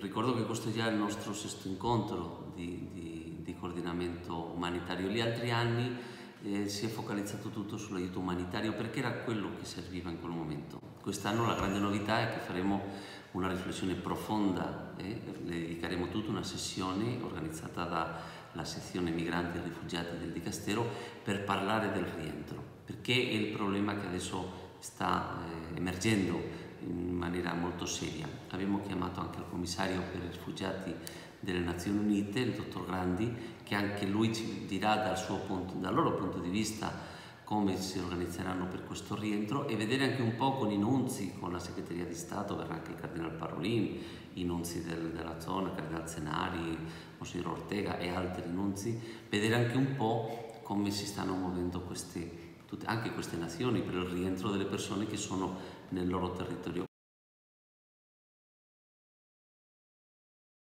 ricordo che questo è già il nostro sesto incontro di, di, di coordinamento umanitario. Gli altri anni eh, si è focalizzato tutto sull'aiuto umanitario perché era quello che serviva in quel momento. Quest'anno la grande novità è che faremo una riflessione profonda e le dedicheremo tutta una sessione organizzata dalla sezione migranti e rifugiati del Dicastero per parlare del rientro, perché è il problema che adesso sta eh, emergendo in maniera molto seria. Abbiamo chiamato anche il commissario per i rifugiati delle Nazioni Unite, il dottor Grandi, che anche lui ci dirà dal, punto, dal loro punto di vista come si organizzeranno per questo rientro e vedere anche un po' con i nunzi, con la segreteria di Stato, verrà anche il Cardinal Parolin, i nunzi del, della zona, il Cardinal Zenari, Monsignor Ortega e altri nunzi, vedere anche un po' come si stanno muovendo queste, tutte, anche queste nazioni per il rientro delle persone che sono nel loro territorio.